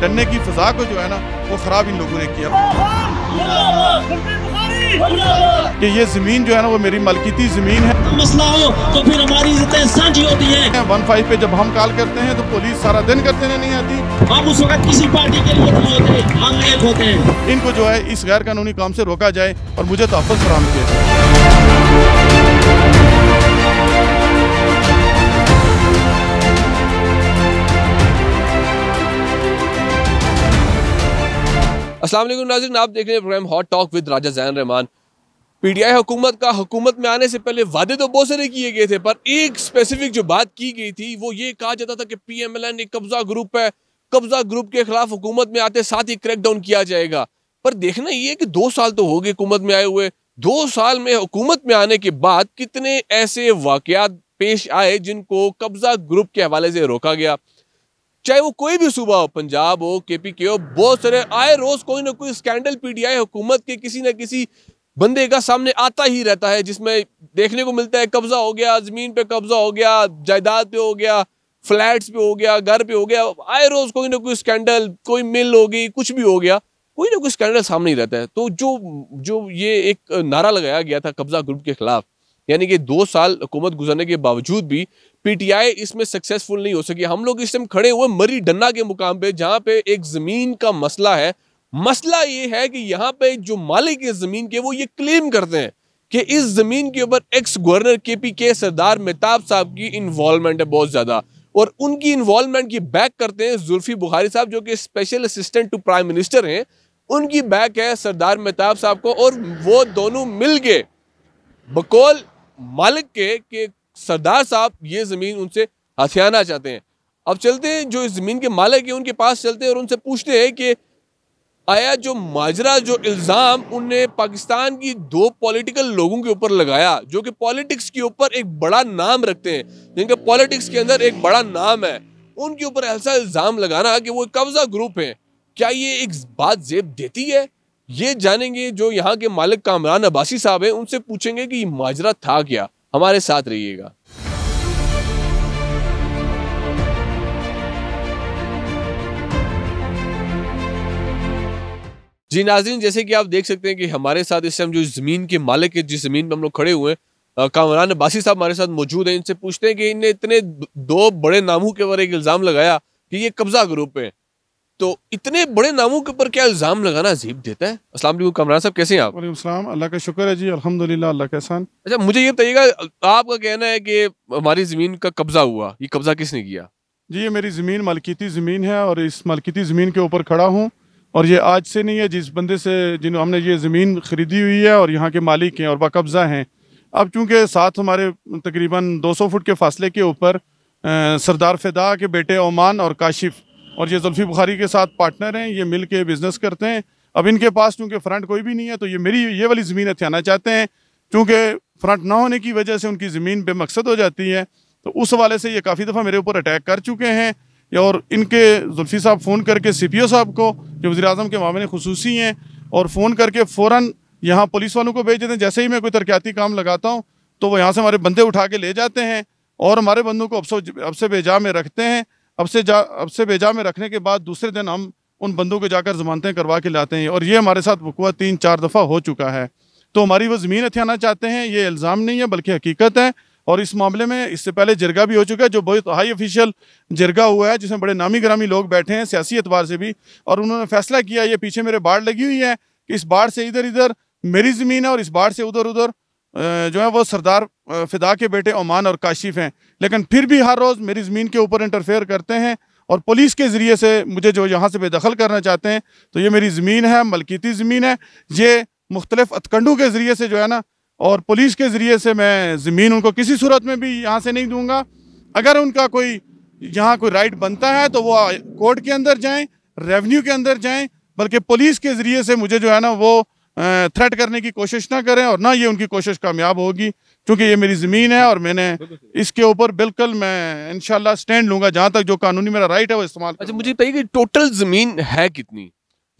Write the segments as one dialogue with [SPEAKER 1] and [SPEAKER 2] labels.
[SPEAKER 1] डरने की फिजा को जो है ना वो खराब इन लोगों ने किया। कि ये ज़मीन जो है ना वो मेरी मलकीती ज़मीन है।
[SPEAKER 2] मसला हो तो फिर हमारी इज्जतें साझी होती हैं।
[SPEAKER 1] वन फाइव पे जब हम कॉल करते हैं तो पुलिस सारा दिन करते नहीं आती।
[SPEAKER 2] हम उस वक्त किसी पार्टी के लिए नहीं होते हम एक होते हैं।
[SPEAKER 1] इनको जो है इस गैर कानूनी काम से रोका जाए और मुझे तहफ़ फराम किया जाए
[SPEAKER 3] अस्सलाम आप देख रहे हैं program hot talk with Raja Jain Rahman. PTI हुकूमत का, हुकूमत में आने से पहले वादे तो बहुत सारे किए गए थे, पर एक स्पेसिफिक जो बात की गई थी, वो ये कहा जाता था कि पीएमएलएन एक कब्जा ग्रुप है। कब्जा ग्रुप के खिलाफ हुकूमत में आते साथ ही क्रैकडाउन किया जाएगा। पर देखना ये कि दो साल तो हो गए हुकूमत में आए हुए। दो साल में हुकूमत में आने के बाद कितने ऐसे वाकयात पेश आए जिनको कब्जा ग्रुप के हवाले से रोका गया। चाहे वो कोई भी सूबा हो, पंजाब हो के पी के हो, बहुत सारे आए रोज कोई ना कोई स्कैंडल पीटीआई हुकूमत के किसी ना किसी बंदे का सामने आता ही रहता है, जिसमें देखने को मिलता है कब्जा हो गया, ज़मीन पे कब्जा हो गया, जायदाद पे हो गया, फ्लैट्स पे हो गया, घर पे हो गया, आए रोज कोई ना कोई स्कैंडल कोई मिल हो गई कुछ भी हो गया, कोई ना कोई स्कैंडल सामने ही रहता है। तो जो जो ये एक नारा लगाया गया था कब्जा ग्रुप के खिलाफ यानी कि दो साल हुकूमत गुजरने के बावजूद भी पीटीआई इसमें सक्सेसफुल नहीं हो सकी। हम लोग इस टाइम खड़े हुए मरी डन्ना के मुकाम पे, जहाँ पे एक ज़मीन का मसला है। मसला ये है कि यहाँ पे जो मालिक है ज़मीन के, वो ये क्लेम करते हैं कि इस ज़मीन के ऊपर एक्स गवर्नर के पी के सरदार मेहताब साहब की इन्वॉल्वमेंट है बहुत ज़्यादा। और उनकी इन्वॉल्वमेंट की बैक करते हैं जुल्फी बुखारी साहब, जो कि special assistant to prime minister हैं। उनकी बैक है सरदार मेहताब साहब को और वो दोनों मिल के बकौल मालिक के, कि सरदार साहब ये ज़मीन उनसे हथियाना चाहते हैं। अब चलते हैं, जो इस ज़मीन के मालिक हैं, उनके पास चलते हैं और उनसे पूछते हैं कि आया जो माजरा, जो इल्ज़ाम उनने पाकिस्तान की दो पॉलिटिकल लोगों के ऊपर लगाया, जो कि पॉलिटिक्स के ऊपर एक बड़ा नाम रखते हैं, जिनका पॉलिटिक्स के अंदर एक बड़ा नाम है। उनके ऊपर ऐसा इल्ज़ाम लगाना कि वो कब्ज़ा ग्रुप है। क्या ये एक बात जेब देती है? ये जानेंगे जो यहाँ के मालिक कामरान अब्बासी साहब हैं, उनसे पूछेंगे कि माजरा था क्या? हमारे साथ रहिएगा। जी नाजरीन, जैसे कि आप देख सकते हैं कि हमारे साथ इस टाइम जो ज़मीन के मालिक है, जिस ज़मीन पर हम लोग खड़े हुए हैं कामरान अब्बासी साहब हमारे साथ मौजूद हैं, इनसे पूछते हैं कि इनने इतने दो बड़े नामों के ऊपर एक इल्ज़ाम लगाया कि ये कब्जा ग्रुप है। तो इतने बड़े नामों के ऊपर क्या इल्ज़ाम लगाना अजीब देता है? असलम कमरान साहब कैसे हैं आप?
[SPEAKER 1] वालेकुम अल्लाह का शुक्र है जी अल्हम्दुलिल्लाह अल्लाह का एहसान।
[SPEAKER 3] अच्छा मुझे ये बताइएगा आपका कहना है कि हमारी ज़मीन का कब्जा हुआ ये कब्जा किसने किया?
[SPEAKER 1] जी ये मेरी ज़मीन मलकीती ज़मीन है और इस मलकीती ज़मीन के ऊपर खड़ा हूँ और ये आज से नहीं है जिस बंदे से जिन हमने ये ज़मीन ख़रीदी हुई है और यहाँ के मालिक हैं और बाकब्ज़ा हैं। अब चूँकि साथ हमारे तकरीबन 200 फुट के फासले के ऊपर सरदार फिदा के बेटे ओमान और काशिफ और ये जुल्फ़ी बुखारी के साथ पार्टनर हैं, ये मिल के बिज़नेस करते हैं। अब इनके पास चूँकि फ्रंट कोई भी नहीं है तो ये मेरी ये वाली ज़मीन हथियाना चाहते हैं। चूँकि फ्रंट ना होने की वजह से उनकी ज़मीन बेमकसद हो जाती है तो उस वाले से ये काफ़ी दफ़ा मेरे ऊपर अटैक कर चुके हैं। और इनके जुल्फ़ी साहब फ़ोन करके सी पी ओ साहब को, जो वजी अजम के मामले खसूसी हैं, और फ़ोन करके फ़ौर यहाँ पुलिस वालों को भेज देते हैं। जैसे ही मैं कोई तरक्याती काम लगाता हूँ तो वो यहाँ से हमारे बंदे उठा के ले जाते हैं और हमारे बंदों को अब से बेजा में रखते हैं। अब से जा, अब से बेजा में रखने के बाद दूसरे दिन हम उन बंदों को जाकर जमानतें करवा के लाते हैं। और ये हमारे साथ वकुआ तीन, चार दफ़ा हो चुका है। तो हमारी वो ज़मीन हथियाना चाहते हैं, ये इल्ज़ाम नहीं है, बल्कि हकीकत है। और इस मामले में इससे पहले जिरगा भी हो चुका है, जो बहुत हाई ऑफिशियल जिरगा हुआ है, जिसमें बड़े नामी ग्रामी लोग बैठे हैं, सियासी एतबार से भी। और उन्होंने फैसला किया, ये पीछे मेरे बाढ़ लगी हुई है, कि इस बाढ़ से इधर इधर मेरी ज़मीन है और इस बाढ़ से उधर उधर जो है वो सरदार फिदा के बेटे ओमान और काशिफ हैं। लेकिन फिर भी हर रोज़ मेरी ज़मीन के ऊपर इंटरफेयर करते हैं और पुलिस के ज़रिए से मुझे जो यहाँ से बेदखल करना चाहते हैं तो ये मेरी ज़मीन है, मलकीती ज़मीन है। ये मुख्तलिफ़ अतकंडों के ज़रिए से जो है ना, और पुलिस के ज़रिए से मैं ज़मीन उनको किसी सूरत में भी यहाँ से नहीं दूँगा। अगर उनका कोई, यहाँ कोई राइट बनता है तो वो कोर्ट के अंदर जाएँ रेवेन्यू के अंदर जाएँ, बल्कि पुलिस के ज़रिए से मुझे जो है ना, वो थ्रेट करने की कोशिश ना करें और ना ये उनकी कोशिश कामयाब होगी क्योंकि ये मेरी ज़मीन है और मैंने इसके ऊपर बिल्कुल मैं इनशाला स्टैंड लूँगा जहाँ तक जो कानूनी मेरा राइट है वो इस्तेमाल
[SPEAKER 3] अच्छा मुझे बताइए कि टोटल ज़मीन है कितनी?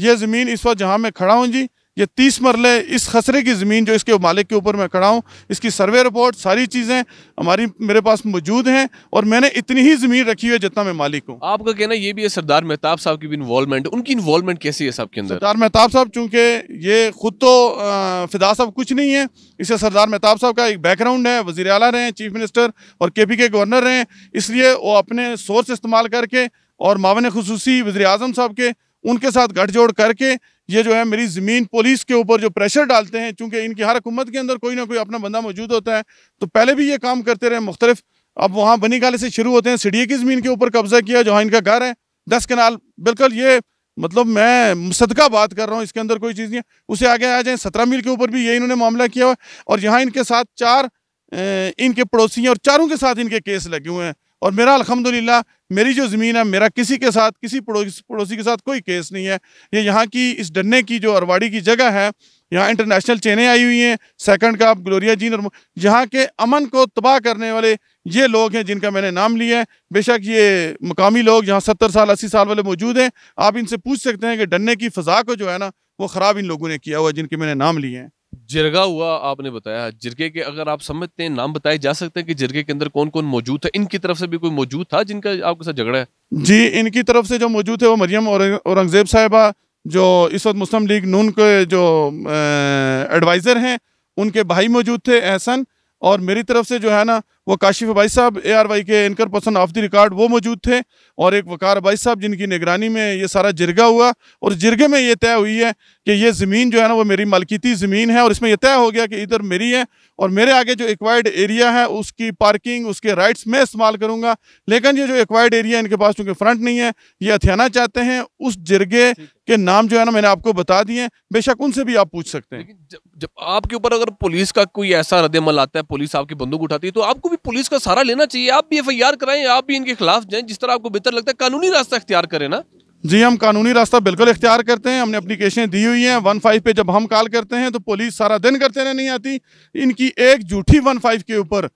[SPEAKER 1] ये ज़मीन इस वक्त जहाँ मैं खड़ा हूँ जी ये तीस मरले इस खसरे की ज़मीन जो इसके मालिक के ऊपर मैं खड़ा हूँ इसकी सर्वे रिपोर्ट सारी चीज़ें हमारी मेरे पास मौजूद हैं और मैंने इतनी ही ज़मीन रखी हुई है जितना मैं मालिक हूँ।
[SPEAKER 3] आपका कहना ये भी है सरदार मेहताब साहब की भी इन्वॉल्वमेंट उनकी इन्वॉलमेंट कैसी है साहब के अंदर?
[SPEAKER 1] सरदार मेहताब साहब चूँकि ये खुद तो फिदा साहब कुछ नहीं है इसे सरदार मेहताब साहब का एक बैकग्राउंड है वजी अला रहे हैं चीफ मिनिस्टर और के पी के गवर्नर रहे हैं इसलिए वो अपने सोर्स इस्तेमाल करके और मावन खसूसी वजी अजम साहब के उनके साथ गठजोड़ करके ये जो है मेरी ज़मीन पुलिस के ऊपर जो प्रेशर डालते हैं, चूँकि इनकी हर हुकूमत के अंदर कोई ना कोई अपना बंदा मौजूद होता है तो पहले भी ये काम करते रहे मुख्तलिफ़। अब वहाँ बनी गाले से शुरू होते हैं सीढ़ी की ज़मीन के ऊपर कब्जा किया, जहाँ इनका घर है, दस कनाल। बिल्कुल ये मतलब मैं सदका बात कर रहा हूँ, इसके अंदर कोई चीज़ नहीं है। उसे आगे आ जाए, सत्रह मील के ऊपर भी ये इन्होंने मामला किया हुआ और यहाँ इनके साथ चार इनके पड़ोसी हैं और चारों के साथ इनके केस लगे हुए हैं। और मेरा, अल्हम्दुलिल्लाह, मेरी जो ज़मीन है, मेरा किसी के साथ, किसी पड़ोसी पड़ोसी के साथ कोई केस नहीं है। ये यहाँ की, इस डन्ने की, जो अरवाड़ी की जगह है, यहाँ इंटरनेशनल चेनें आई हुई हैं, सेकंड का आप ग्लोरिया जीन और यहाँ के अमन को तबाह करने वाले ये लोग हैं जिनका मैंने नाम लिया है। बेशक ये मकामी लोग यहाँ सत्तर साल, अस्सी साल वाले मौजूद हैं। आप इनसे पूछ सकते हैं कि डन्ने की फ़ज़ा को जो है ना, वो ख़राब इन लोगों ने किया हुआ जिनके मैंने नाम लिए हैं।
[SPEAKER 3] जिरगा हुआ आपने बताया। जिरगे के अगर आप समझते हैं, नाम बताए जा सकते हैं कि जिरगे के अंदर कौन कौन मौजूद था इनकी तरफ़ से भी कोई मौजूद था जिनका आपके साथ झगड़ा है?
[SPEAKER 1] जी, इनकी तरफ़ से जो मौजूद है वो मरियम औरंगज़ेब साहिबा, जो इस वक्त मुस्लिम लीग नून के जो एडवाइज़र हैं, उनके भाई मौजूद थे, एहसन। और मेरी तरफ़ से जो है ना वो काशिफ भाई साहब ए आर वाई के इनकर पर्सन ऑफ़ द रिकॉर्ड वो मौजूद थे और एक वकार भाई साहब जिनकी निगरानी में ये सारा जिरगा हुआ और जिरगे में ये तय हुई है कि ये ज़मीन जो है ना, वो मेरी मलकीती ज़मीन है और इसमें यह तय हो गया कि इधर मेरी है और मेरे आगे जो एक्वायर्ड एरिया है, उसकी पार्किंग उसके राइट्स मैं इस्तेमाल करूँगा। लेकिन ये जो एक्वायर्ड एरिया इनके पास चूँकि फ्रंट नहीं है, ये हथियाना चाहते हैं, उस जिरगे के नाम जो है ना, मैंने आपको बता दिए बेशक उनसे भी आप पूछ सकते हैं।
[SPEAKER 3] जब आपके ऊपर अगर पुलिस का कोई ऐसा रद्दमल आता है, पुलिस आपकी बंदूक उठाती है तो आपको भी पुलिस का सहारा लेना चाहिए। आप भी एफ़ आई आर कराएँ, आप भी इनके खिलाफ जाएँ। जिस तरह आपको बेहतर लगता है, कानूनी रास्ता इख्तियार करें ना।
[SPEAKER 1] जी, हम कानूनी रास्ता बिल्कुल इख्तियार करते हैं। हमने अप्लीकेशन दी हुई हैं। वन फाइव पे जब हम कॉल करते हैं तो पुलिस सारा दिन करते रहने नहीं आती। इनकी एक झूठी वन फाइव के ऊपर,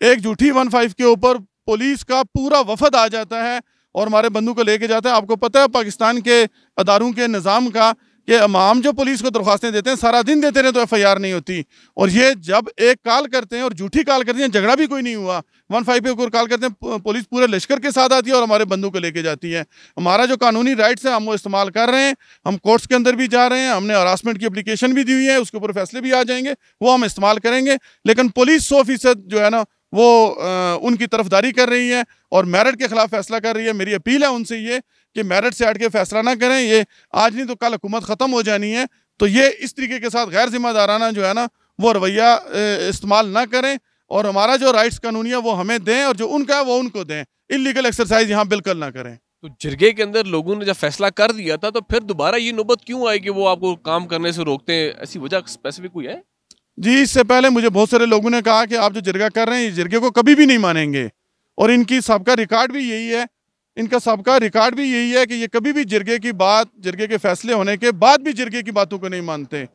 [SPEAKER 1] एक झूठी वन फाइव के ऊपर पुलिस का पूरा वफद आ जाता है और हमारे बंधु को लेके जाता है। आपको पता है, पाकिस्तान के अदारों के निज़ाम का कि अमाम जो पुलिस को दरख्वास्तें देते हैं, सारा दिन देते रहे तो एफ़ आई आर नहीं होती। और ये जब एक कॉल करते हैं और झूठी कॉल करते हैं, झगड़ा भी कोई नहीं हुआ। वन फाइव पे ऊपर कॉल करते हैं पुलिस पूरे लश्कर के साथ आती है और हमारे बंदूक को लेके जाती है। हमारा जो कानूनी राइट्स है, हम वो इस्तेमाल कर रहे हैं। हम कोर्ट्स के अंदर भी जा रहे हैं। हमने हरासमेंट की अप्लीकेशन भी दी हुई है, उसके ऊपर फैसले भी आ जाएँगे, वो हम इस्तेमाल करेंगे। लेकिन पुलिस सौ फ़ीसद जो है ना वो आ, उनकी तरफदारी कर रही है और मेरिट के खिलाफ फैसला कर रही है। मेरी अपील है उनसे ये कि मेरिट से हट के फैसला ना करें। ये आज नहीं तो कल हुकूमत ख़त्म हो जानी है। तो ये इस तरीके के साथ गैर जिम्मेदाराना जो है ना वो रवैया इस्तेमाल ना करें और हमारा जो राइट्स कानूनी है वो हमें दें और जो उनका है वो उनको दें। इलीगल एक्सरसाइज यहाँ बिल्कुल ना करें।
[SPEAKER 3] तो जिरगे के अंदर लोगों ने जब फैसला कर दिया था तो फिर दोबारा ये नौबत क्यों आई कि वो आपको काम करने से रोकते हैं? ऐसी वजह स्पेसिफिक हुई है?
[SPEAKER 1] जी, इससे पहले मुझे बहुत सारे लोगों ने कहा कि आप जो जिरगा कर रहे हैं जिरगे को कभी भी नहीं मानेंगे। और इनकी सबका रिकॉर्ड भी यही है, इनका सबका रिकॉर्ड भी यही है कि ये कभी भी जिरगे की बात, जिरगे के फैसले होने के बाद भी जिरगे की बातों को नहीं मानते।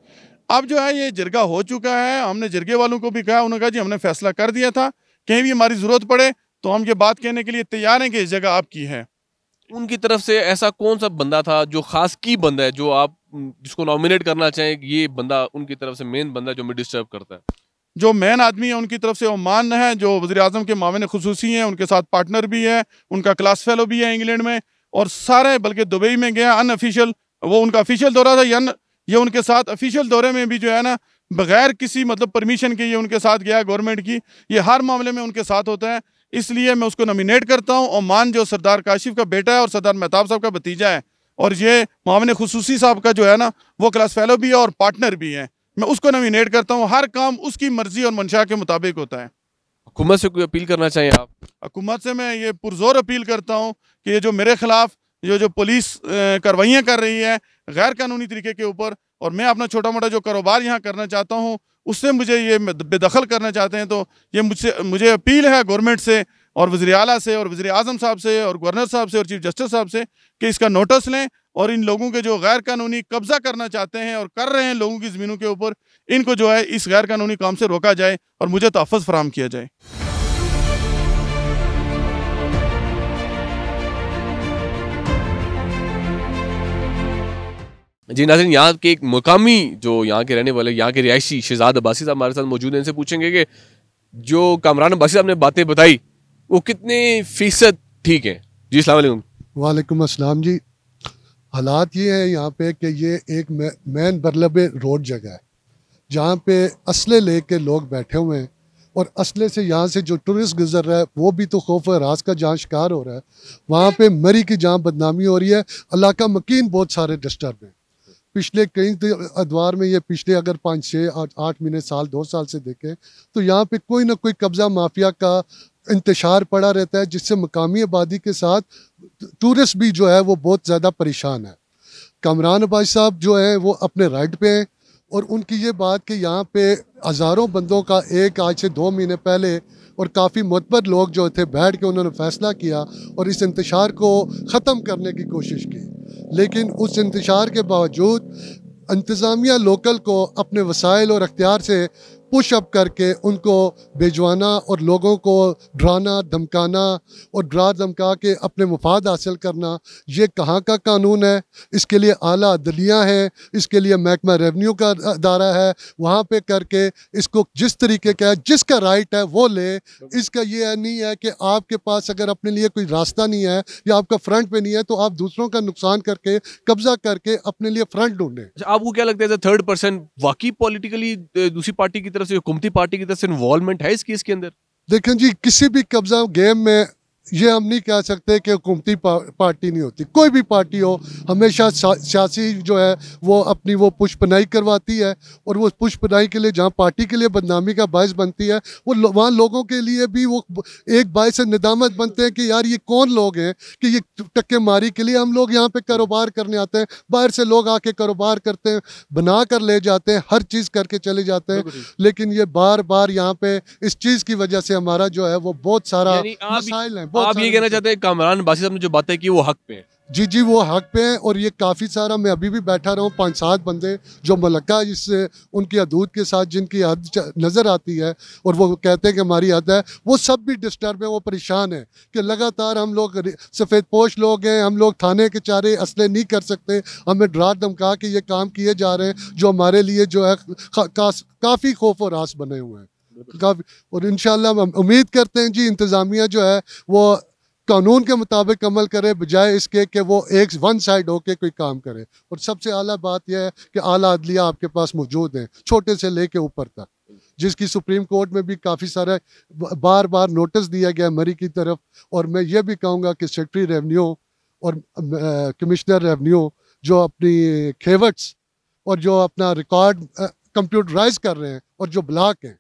[SPEAKER 1] अब जो है, ये जिरगा हो चुका है, हमने जिरगे वालों को भी कहा, उन्होंने कहा, जी, हमने फैसला कर दिया था, कहीं भी हमारी ज़रूरत पड़े तो हम ये बात कहने के लिए तैयार हैं कि इस जगह आपकी है।
[SPEAKER 3] उनकी तरफ़ से ऐसा कौन सा बंदा था जो खास की बंदा है, जो आप जिसको नॉमिनेट करना चाहें, ये बंदा उनकी तरफ़ से मेन बंदा जो हमें डिस्टर्ब करता है?
[SPEAKER 1] जो मेन आदमी है, उनकी तरफ़ से ओमान है, जो वजी अजम के मावन खसूसी हैं, उनके साथ पार्टनर भी है, उनका क्लास फेलो भी है इंग्लैंड में, और सारे, बल्कि दुबई में गया अनऑफिशियल वो उनका ऑफिशियल दौरा था या ये उनके साथ ऑफिशियल दौरे में भी जो है ना, बगैर किसी मतलब परमिशन के ये उनके साथ गया गवर्नमेंट की, ये हर मामले में उनके साथ होता है। इसलिए मैं उसको नॉमिनेट करता हूँ ओमान जो सरदार काशिफ का बेटा है और सरदार मेहताब साहब का भतीजा है और ये मावन खसूसी साहब का जो है ना वो क्लास फेलो भी है और पार्टनर भी है। मैं उसको नॉमिनेट करता हूँ। हर काम उसकी मर्ज़ी और मंशा के मुताबिक होता है।
[SPEAKER 3] हुकूमत से कोई अपील करना चाहिए आप?
[SPEAKER 1] हुकूमत से मैं ये पुरजोर अपील करता हूँ कि ये जो मेरे खिलाफ जो जो पुलिस कार्रवाइयाँ कर रही है गैर कानूनी तरीके के ऊपर और मैं अपना छोटा मोटा जो कारोबार यहाँ करना चाहता हूँ उससे मुझे ये बेदखल करना चाहते हैं तो ये मुझसे, मुझे अपील है गवर्नमेंट से और वजी अला से और वजी अजम साहब से और गवर्नर साहब से और चीफ जस्टिस साहब से कि इसका नोटिस लें और इन लोगों के जो गैर कानूनी कब्जा करना चाहते हैं और कर रहे हैं लोगों की ज़मीनों के ऊपर, इनको जो है इस गैर कानूनी काम से रोका जाए और मुझे तहफ़ फराम किया जाए।
[SPEAKER 3] जी नाजिन, यहाँ के एक मुकामी जो यहाँ के रहने वाले, यहाँ के रिहायशी शहजाद अब्बासी साहब हमारे साथ मौजूद हैं। इनसे पूछेंगे कि जो कामरान अब्बासी साहब ने बातें बताई, वो कितने फ़ीसद ठीक हैं? जी, अस्सलाम वालेकुम।
[SPEAKER 4] अस्सलाम जी। हालात ये हैं यहाँ पे कि ये एक मेन बरलब रोड जगह है, जहाँ पे असले लेके लोग बैठे हुए हैं और असले से यहाँ से जो टूरिस्ट गुजर रहा है, वो भी तो खौफ रास का जहाँ शिकार हो रहा है, वहाँ पे मरी की जहाँ बदनामी हो रही है, अल्लाह का मकीन बहुत सारे डिस्टर्ब हैं। पिछले कई अदवार में ये पिछले अगर पाँच छः आठ महीने, साल, दो साल से देखें तो यहाँ पे कोई ना कोई कब्ज़ा माफिया का इंतशार पड़ा रहता है, जिससे मकामी आबादी के साथ टूरिस्ट भी जो है, वो बहुत ज़्यादा परेशान है। कमरान भाई साहब जो है, वो अपने राइट पे हैं, और उनकी ये बात कि यहाँ पे हज़ारों बंदों का एक आज से दो महीने पहले और काफ़ी मतबर लोग जो थे, बैठ के उन्होंने फैसला किया और इस इंतशार को ख़त्म करने की कोशिश की। लेकिन उस इंतज़ार के बावजूद इंतज़ामिया लोकल को अपने वसाइल और अख्तियार से पुश अप करके उनको भिजवाना और लोगों को डराना धमकाना और डरा धमका के अपने मुफाद हासिल करना ये कहाँ का कानून है? इसके लिए आला अदलियाँ हैं इसके लिए महकमा रेवन्यू का अदारा है वहाँ पे करके इसको जिस तरीके का है जिसका राइट है वो ले। इसका ये नहीं है कि आपके पास अगर अपने लिए कोई रास्ता नहीं है या आपका फ्रंट पे नहीं है तो आप दूसरों का नुकसान करके कब्जा करके अपने लिए फ्रंट ढूंढें।
[SPEAKER 3] अच्छा, आपको क्या लगता है थर्ड पर्सन वाकई पॉलिटिकली दूसरी पार्टी की तरफ़ से हुकूमती पार्टी की तरफ़ से इन्वॉल्वमेंट है इस केस के अंदर?
[SPEAKER 4] देखें जी, किसी भी कब्जा गेम में ये हम नहीं कह सकते कि हुकूमती पा, पार्टी नहीं होती। कोई भी पार्टी हो हमेशा सियासी जो है वो अपनी वो पुष्पनाई करवाती है और वो पुष्पनाई के लिए जहाँ पार्टी के लिए बदनामी का बायस बनती है वो लो, वहाँ लोगों के लिए भी वो एक बायस निदामत बनते हैं कि यार ये कौन लोग हैं कि ये टक्के मारी के लिए हम लोग यहाँ पे कारोबार करने आते हैं बाहर से लोग आके कारोबार करते हैं बना कर ले जाते हैं हर चीज़ करके चले जाते हैं। लेकिन ये बार बार यहाँ पे इस चीज़ की वजह से हमारा जो है वो बहुत सारा मसाइल हैं।
[SPEAKER 3] आप ये कहना चाहते हैं कामरान बासी साहब ने जो बातें की वो हक पे है?
[SPEAKER 4] जी जी वो हक पे हैं और ये काफ़ी सारा मैं अभी भी बैठा रहा हूँ पाँच सात बंदे जो मलक्का जिससे उनकी हदूद के साथ जिनकी हद नज़र आती है और वो कहते हैं कि हमारी हद है वो सब भी डिस्टर्ब है वो परेशान है कि लगातार हम लोग सफ़ेद पोश लोग हैं हम लोग थाने के चारे असले नहीं कर सकते हमें डरा धमका के ये काम किए जा रहे हैं जो हमारे लिए जो है काफ़ी खौफ और रास बने हुए हैं। काफ़ी और इन उम्मीद करते हैं जी, इंतज़ामिया जो है, वो कानून के मुताबिक अमल करे, बजाय इसके कि वो एक वन साइड होके कोई काम करे। और सबसे आला बात यह है कि आला अदलिया आपके पास मौजूद है, छोटे से लेके ऊपर तक, जिसकी सुप्रीम कोर्ट में भी काफ़ी सारा बार बार नोटिस दिया गया मरी की तरफ़। और मैं ये भी कहूँगा कि सेक्रटरी रेवन्यू और कमिश्नर रेवन्यू जो अपनी खेवट्स और जो अपना रिकॉर्ड कंप्यूटराइज कर रहे हैं और जो ब्लॉक हैं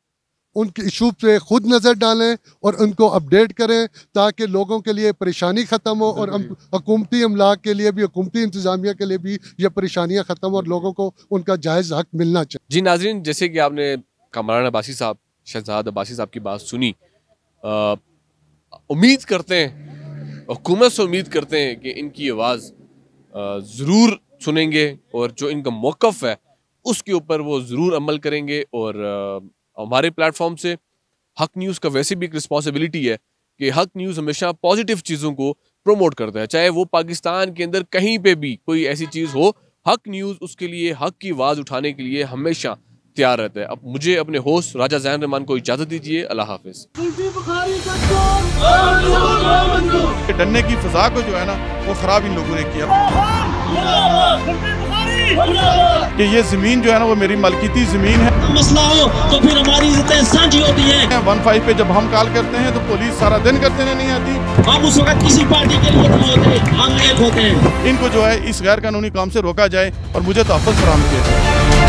[SPEAKER 4] उनके इशू पे खुद नज़र डालें और उनको अपडेट करें ताकि लोगों के लिए परेशानी ख़त्म हो और हुकूमती अमला के लिए भी हुकूमती इंतज़ामिया के लिए भी ये परेशानियाँ ख़त्म और लोगों को उनका जायज़ हक मिलना चाहिए।
[SPEAKER 3] जी नाजरीन जैसे कि आपने कमरान अब्बासी साहब शहजाद अब्बासी साहब की बात सुनी उम्मीद करते हैं हुकूमत से उम्मीद करते हैं कि इनकी आवाज़ ज़रूर सुनेंगे और जो इनका मौक़ है उसके ऊपर वो ज़रूर अमल करेंगे और हमारे प्लेटफॉर्म से हक न्यूज़ का वैसे भी एक रिस्पॉन्सिबिलिटी है कि हक न्यूज़ हमेशा पॉजिटिव चीज़ों को प्रमोट करता है। चाहे वो पाकिस्तान के अंदर कहीं पे भी कोई ऐसी चीज़ हो हक न्यूज़ उसके लिए हक की आवाज़ उठाने के लिए हमेशा तैयार रहता है। अब मुझे अपने होस्ट राजा जैन रहमान को इजाज़त दीजिए। अल्लाह हाफिज़।
[SPEAKER 1] डरने की फिजा को जो है ना वो ख़राब इन लोगों ने किया। कि ये ज़मीन जो है ना वो मेरी मलकीती ज़मीन है।
[SPEAKER 2] मसला हो तो फिर हमारी इज्जतें साझी होती है।
[SPEAKER 1] वन फाइव पे जब हम कॉल करते हैं तो पुलिस सारा दिन करते नहीं आती।
[SPEAKER 2] हम उस वक्त किसी पार्टी के लिए नहीं होते हम एक होते हैं।
[SPEAKER 1] इनको जो है इस गैर कानूनी काम से रोका जाए और मुझे तहफ़ फराम किया जाए।